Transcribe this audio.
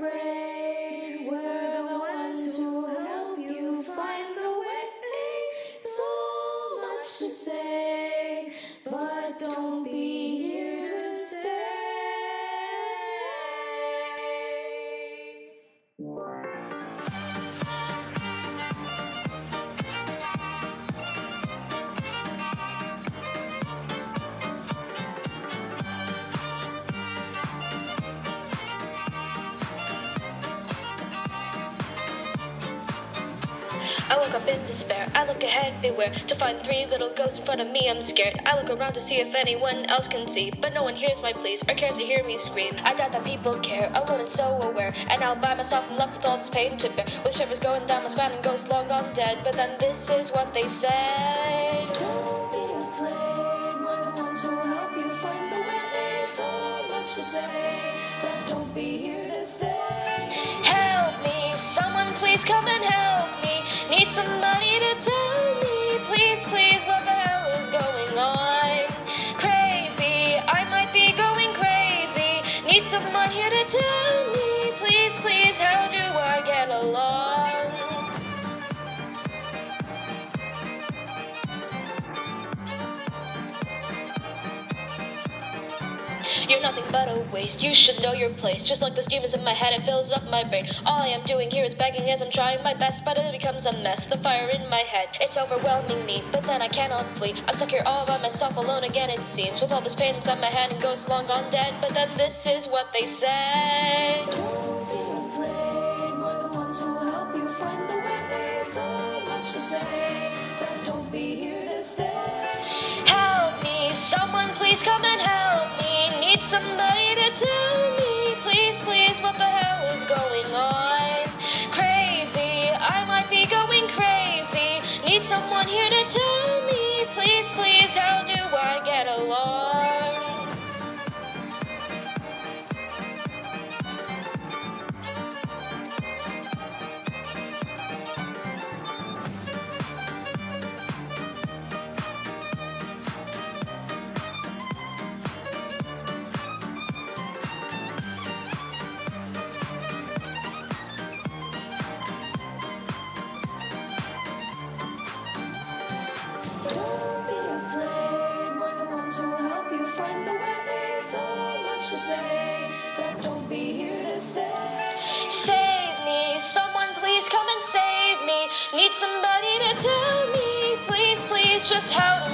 afraid. We're the ones who help you find the way. So much to say, I look up in despair. I look ahead, beware to find three little ghosts in front of me. I'm scared. I look around to see if anyone else can see, but no one hears my pleas or cares to hear me scream. I doubt that people care, alone and so aware. And now by myself, I'm left with all this pain to bear. With shivers going down my spine and ghosts long gone dead. But then this is what they said. Don't be afraid. We're the ones who help you find the way. So much to say, but don't be here to stay. Help me, someone please come and help You're nothing but a waste. You should know your place. Just like those is in my head, it fills up my brain. All I am doing here is begging as I'm trying my best, but it becomes a mess. The fire in my head, it's overwhelming me, but then I cannot flee. I'm stuck here all by myself, alone again, it seems. With all this pain inside my head and ghosts long gone dead, but then this is what they said. Don't be afraid. We're the ones who help you find the way. So much to say, but don't be here to stay. Help me, someone please come to say, but don't be here to stay. Save me, someone please come and save me. Need somebody to tell me, please, please, just how